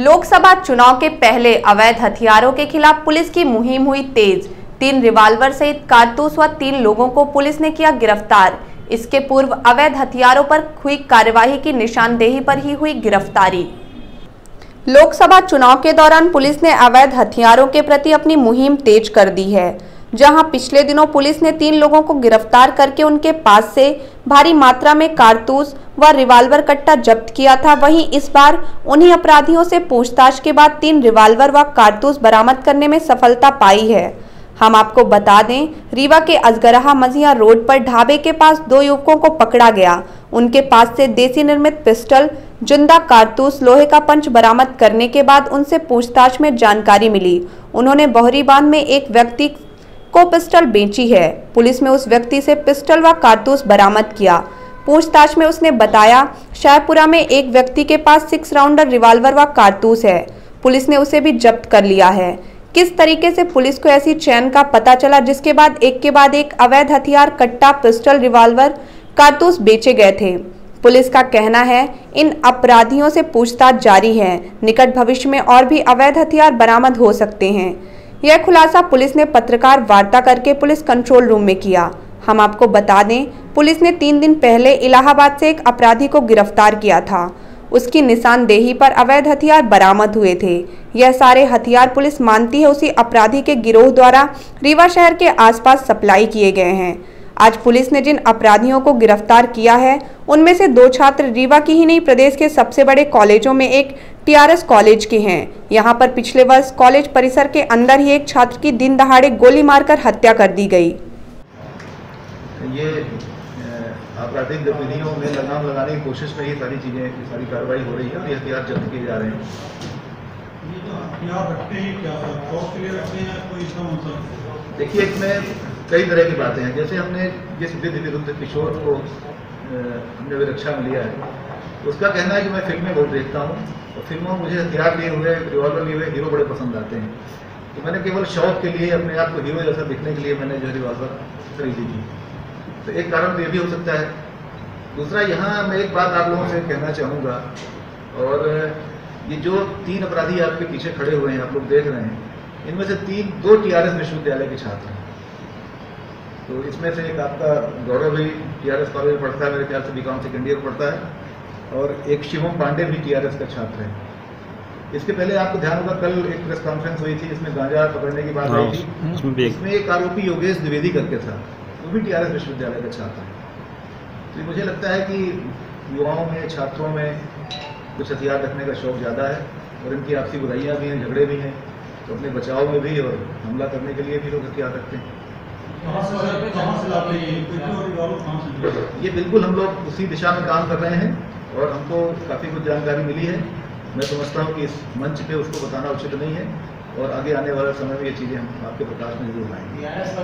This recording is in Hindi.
लोकसभा चुनाव के पहले अवैध हथियारों के खिलाफ पुलिस की मुहिम हुई तेज। तीन रिवाल्वर सहित कारतूस व तीन लोगों को पुलिस ने किया गिरफ़्तार। इसके पूर्व अवैध हथियारों पर हुई कार्यवाही की निशानदेही पर ही हुई गिरफ्तारी। लोकसभा चुनाव के दौरान पुलिस ने अवैध हथियारों के प्रति अपनी मुहिम तेज कर दी है। जहाँ पिछले दिनों पुलिस ने तीन लोगों को गिरफ़्तार करके उनके पास से भारी मात्रा में कारतूस व रिवाल्वर कट्टा जब्त किया था। वहीं इस बार उन्हीं अपराधियों से पूछताछ के बाद तीन रिवाल्वर व कारतूस बरामद करने में सफलता पाई है। हम आपको बता दें, रीवा के अजगरहा मजिया रोड पर ढाबे के पास दो युवकों को पकड़ा गया। उनके पास से देसी निर्मित पिस्टल, ज़िंदा कारतूस, लोहे का पंच बरामद करने के बाद उनसे पूछताछ में जानकारी मिली। उन्होंने बहरी बाँध में एक व्यक्ति को पिस्टल बेची है। पुलिस ने उस व्यक्ति से पिस्टल व कारतूस बरामद किया। पूछताछ में उसने बताया, शाहपुरा में एक व्यक्ति के पास सिक्स राउंडर रिवाल्वर व कारतूस है। पुलिस ने उसे भी जब्त कर लिया है। किस तरीके से पुलिस को ऐसी चैन का पता चला जिसके बाद एक के बाद एक अवैध हथियार कट्टा पिस्टल रिवाल्वर कारतूस बेचे गए थे? पुलिस का कहना है, इन अपराधियों से पूछताछ जारी है। निकट भविष्य में और भी अवैध हथियार बरामद हो सकते हैं। यह खुलासा पुलिस ने पत्रकार वार्ता करके पुलिस कंट्रोल रूम में किया। हम आपको बता दें, पुलिस ने तीन दिन पहले इलाहाबाद से एक अपराधी को गिरफ़्तार किया था। उसकी निशानदेही पर अवैध हथियार बरामद हुए थे। यह सारे हथियार पुलिस मानती है उसी अपराधी के गिरोह द्वारा रीवा शहर के आसपास सप्लाई किए गए हैं। आज पुलिस ने जिन अपराधियों को गिरफ़्तार किया है उनमें से दो छात्र रीवा की ही नहीं प्रदेश के सबसे बड़े कॉलेजों में एक टीआरएस कॉलेज के हैं। यहाँ पर पिछले वर्ष कॉलेज परिसर के अंदर ही एक छात्र की दिन दहाड़े गोली मारकर हत्या कर दी गई। ये आपराधिक गतिविधियों में लगाम लगाने की कोशिश में ये सारी चीज़ें ये सारी कार्रवाई हो रही है और ये हथियार जब्त किए जा रहे हैं। मतलब? देखिए इसमें कई तरह की बातें हैं। जैसे हमने जिस विधि विरुद्ध किशोर को हमने रक्षा में लिया है। उसका कहना है कि मैं फ़िल्में बहुत देखता हूँ और फ़िल्मों में मुझे हथियार लिए हुए रिवॉल्वर लिए हुए हीरो बड़े पसंद आते हैं। तो मैंने केवल शौक के लिए अपने आप को हीरो जैसा दिखने के लिए मैंने जो रिवॉल्वर खरीदी थी। तो एक कारण तो ये भी हो सकता है। दूसरा, यहाँ मैं एक बात आप लोगों से कहना चाहूँगा और ये जो तीन अपराधी आपके पीछे खड़े हुए हैं, आप लोग देख रहे हैं, इनमें से तीन दो टीआरएस विश्वविद्यालय के छात्र हैं। तो इसमें से एक आपका गौरव भी टीआरएस कॉलेज में पढ़ता है मेरे ख्याल से बीकॉम सेकेंड ईयर पढ़ता है। और एक शिवम पांडे भी टीआरएस का छात्र है। इसके पहले आपको ध्यान होगा कल एक प्रेस कॉन्फ्रेंस हुई थी जिसमें गांजा पकड़ने की बात आई थी। इसमें एक आरोपी योगेश द्विवेदी करके था वो भी टीआरएस विश्वविद्यालय का छात्र है। तो मुझे लगता है कि युवाओं में छात्रों में कुछ हथियार रखने का शौक ज़्यादा है और इनकी आपसी बुराइयाँ भी हैं झगड़े भी हैं तो अपने बचाव में भी और हमला करने के लिए भी लोग हथियार रखते हैं। ये बिल्कुल हम लोग उसी दिशा में काम कर रहे हैं और हमको काफ़ी कुछ जानकारी मिली है। मैं समझता हूँ कि इस मंच पे उसको बताना उचित नहीं है और आगे आने वाले समय में ये चीज़ें हम आपके प्रकाश में ज़रूर लाएँगे।